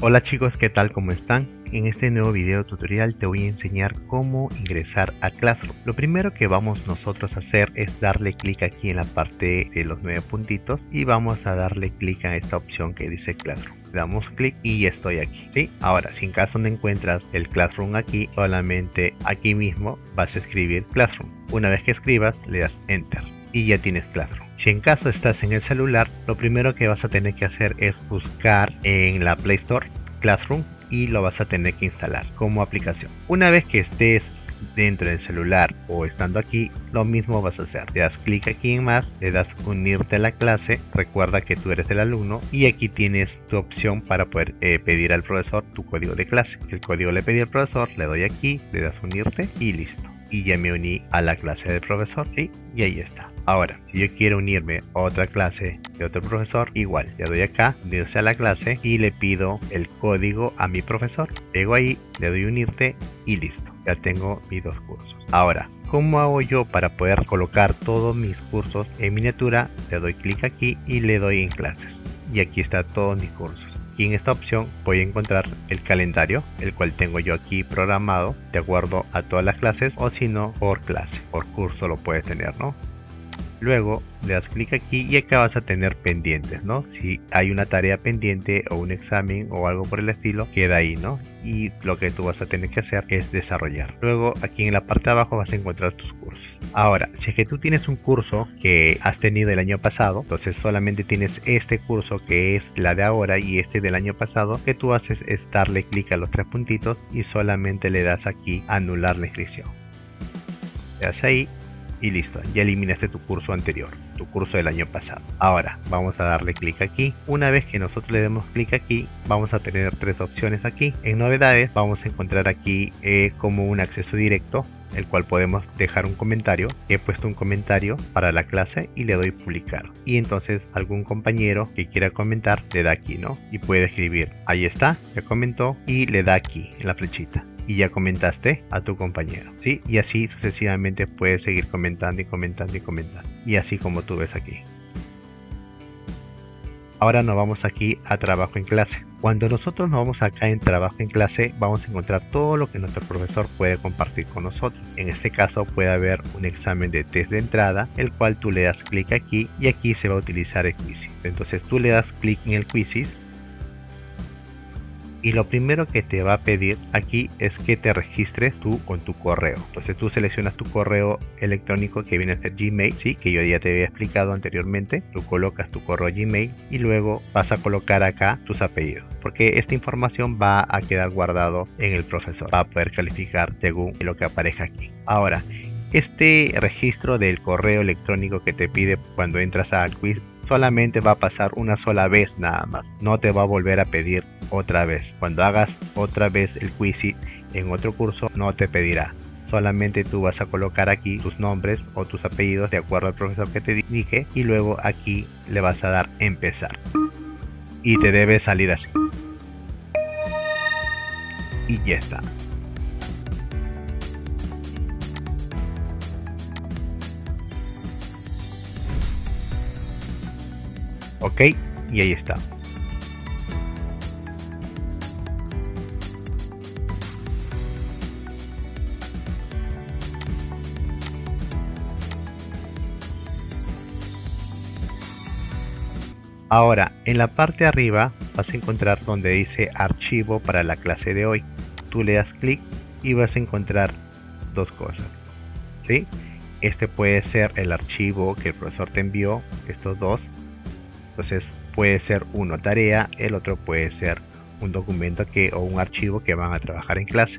Hola chicos, ¿qué tal? ¿Cómo están? En este nuevo video tutorial te voy a enseñar cómo ingresar a Classroom. Lo primero que vamos nosotros a hacer es darle clic aquí en la parte de los nueve puntitos y vamos a darle clic a esta opción que dice Classroom. Damos clic y estoy aquí. ¿sí? Ahora, si en caso no encuentras el Classroom aquí, solamente aquí mismo vas a escribir Classroom. Una vez que escribas, le das Enter y ya tienes Classroom. Si en caso estás en el celular, lo primero que vas a tener que hacer es buscar en la Play Store Classroom y lo vas a tener que instalar como aplicación. Una vez que estés dentro del celular o estando aquí, lo mismo vas a hacer. Le das clic aquí en más, le das unirte a la clase, recuerda que tú eres el alumno y aquí tienes tu opción para poder eh, pedir al profesor tu código de clase. El código le pedí al profesor, le doy aquí, le das unirte y listo. Y ya me uní a la clase del profesor, ¿sí? Y ahí está. Ahora, si yo quiero unirme a otra clase de otro profesor, igual, le doy acá, unirse a la clase y le pido el código a mi profesor. Llego ahí, le doy unirte y listo. Ya tengo mis dos cursos. Ahora, ¿cómo hago yo para poder colocar todos mis cursos en miniatura? Le doy clic aquí y le doy en clases. Y aquí está todos mis cursos y en esta opción voy a encontrar el calendario el cual tengo yo aquí programado de acuerdo a todas las clases o si no por clase por curso lo puedes tener no Luego le das clic aquí y acá vas a tener pendientes, ¿no? Si hay una tarea pendiente o un examen o algo por el estilo, queda ahí, ¿no? Y lo que tú vas a tener que hacer es desarrollar. Luego aquí en la parte de abajo vas a encontrar tus cursos. Ahora, si es que tú tienes un curso que has tenido el año pasado, entonces solamente tienes este curso que es la de ahora y este del año pasado, que tú haces es darle clic a los tres puntitos y solamente le das aquí anular la inscripción. Le das ahí y listo, ya eliminaste tu curso anterior, tu curso del año pasado. Ahora vamos a darle clic aquí. Una vez que nosotros le demos clic aquí, vamos a tener tres opciones aquí. En novedades vamos a encontrar aquí eh, como un acceso directo el cual podemos dejar un comentario. He puesto un comentario para la clase y le doy publicar. Y entonces algún compañero que quiera comentar le da aquí, ¿no? Y puede escribir, ahí está, ya comentó y le da aquí en la flechita y ya comentaste a tu compañero, ¿sí? Y así sucesivamente puedes seguir comentando y comentando y comentando. Y así como tú ves aquí. Ahora nos vamos aquí a trabajo en clase. Cuando nosotros nos vamos acá en trabajo en clase, vamos a encontrar todo lo que nuestro profesor puede compartir con nosotros. En este caso puede haber un examen de test de entrada, el cual tú le das clic aquí y aquí se va a utilizar el quizzes. Entonces tú le das clic en el quizzes y lo primero que te va a pedir aquí es que te registres tú con tu correo. Entonces tú seleccionas tu correo electrónico que viene a ser Gmail, sí, que yo ya te había explicado anteriormente. Tú colocas tu correo Gmail y luego vas a colocar acá tus apellidos, porque esta información va a quedar guardado en el profesor, va a poder calificar según lo que aparezca aquí. Ahora, este registro del correo electrónico que te pide cuando entras al quiz solamente va a pasar una sola vez nada más. No te va a volver a pedir otra vez. Cuando hagas otra vez el quiz en otro curso, no te pedirá. Solamente tú vas a colocar aquí tus nombres o tus apellidos de acuerdo al profesor que te dije y luego aquí le vas a dar empezar. Y te debe salir así. Y ya está. ok y ahí está Ahora, en la parte de arriba vas a encontrar donde dice archivo para la clase de hoy. Tú le das clic y vas a encontrar dos cosas. ¿sí? Este puede ser el archivo que el profesor te envió, estos dos, entonces puede ser uno tarea, el otro puede ser un documento que o un archivo que van a trabajar en clase.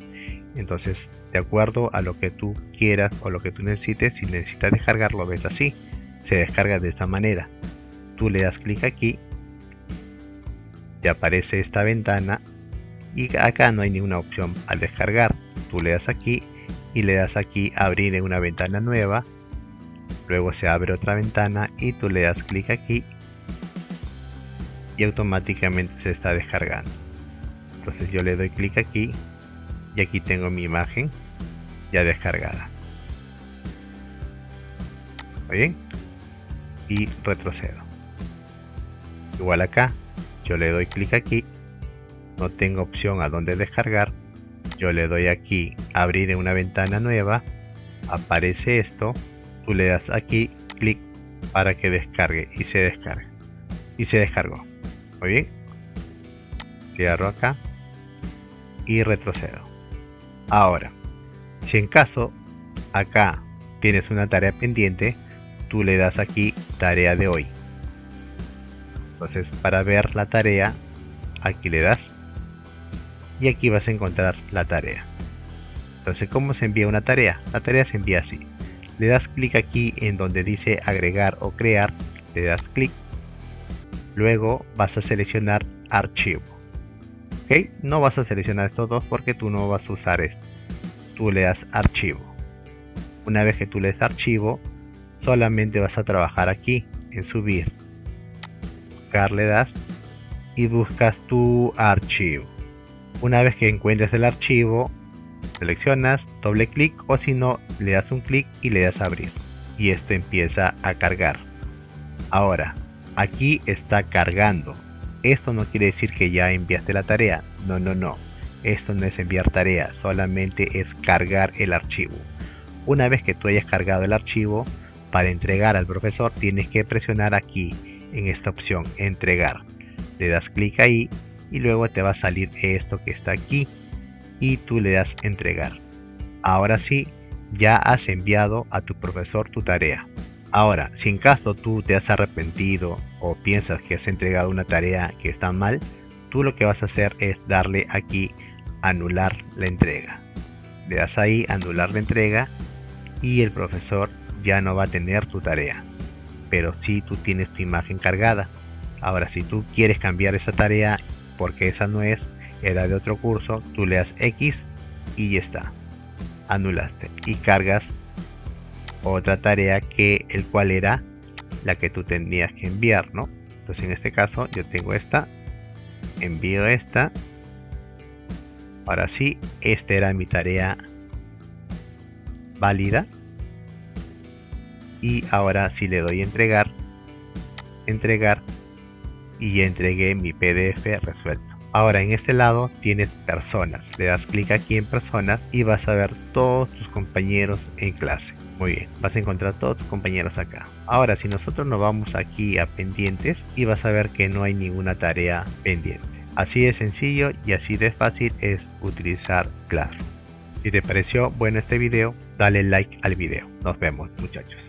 Entonces, de acuerdo a lo que tú quieras o lo que tú necesites, si necesitas descargarlo, ves así, se descarga de esta manera. Tú le das clic aquí, te aparece esta ventana y acá no hay ninguna opción al descargar. Tú le das aquí y le das aquí abrir en una ventana nueva. Luego se abre otra ventana y tú le das clic aquí y automáticamente se está descargando entonces yo le doy clic aquí y aquí tengo mi imagen ya descargada bien? y retrocedo igual acá yo le doy clic aquí no tengo opción a dónde descargar, yo le doy aquí abrir en una ventana nueva, aparece esto, tú le das aquí clic para que descargue y se descargue. Y se descargó. Muy bien. Cierro acá y retrocedo. Ahora, si en caso acá tienes una tarea pendiente, tú le das aquí tarea de hoy. Entonces para ver la tarea, aquí le das y aquí vas a encontrar la tarea. Entonces, ¿cómo se envía una tarea? La tarea se envía así. Le das clic aquí en donde dice agregar o crear, le das clic. Luego vas a seleccionar archivo. ¿Ok? No vas a seleccionar estos dos porque tú no vas a usar esto. Tú le das archivo. Una vez que tú le das archivo, solamente vas a trabajar aquí en subir. Le das y buscas tu archivo. Una vez que encuentres el archivo, seleccionas, doble clic o si no, le das un clic y le das abrir. Y esto empieza a cargar. Ahora, aquí está cargando. Esto no quiere decir que ya enviaste la tarea. No, no, no. Esto no es enviar tarea, solamente es cargar el archivo. Una vez que tú hayas cargado el archivo, para entregar al profesor tienes que presionar aquí en esta opción, entregar. Le das clic ahí y luego te va a salir esto que está aquí y tú le das entregar. Ahora sí, ya has enviado a tu profesor tu tarea. Ahora, si en caso tú te has arrepentido o piensas que has entregado una tarea que está mal, tú lo que vas a hacer es darle aquí anular la entrega. Le das ahí anular la entrega y el profesor ya no va a tener tu tarea. Pero si tú tienes tu imagen cargada. Ahora, si tú quieres cambiar esa tarea porque esa no es, era de otro curso, tú le das X y ya está. Anulaste y cargas otra tarea que el cual era la que tú tenías que enviar, ¿no? Entonces en este caso yo tengo esta, envío esta. Ahora sí, esta era mi tarea válida. Y ahora si le doy entregar, entregar, y ya entregué mi PDF resuelto. Ahora en este lado tienes personas, le das clic aquí en personas y vas a ver todos tus compañeros en clase. Muy bien, vas a encontrar todos tus compañeros acá. Ahora si nosotros nos vamos aquí a pendientes y vas a ver que no hay ninguna tarea pendiente. Así de sencillo y así de fácil es utilizar Classroom. Si te pareció bueno este video, dale like al video. Nos vemos muchachos.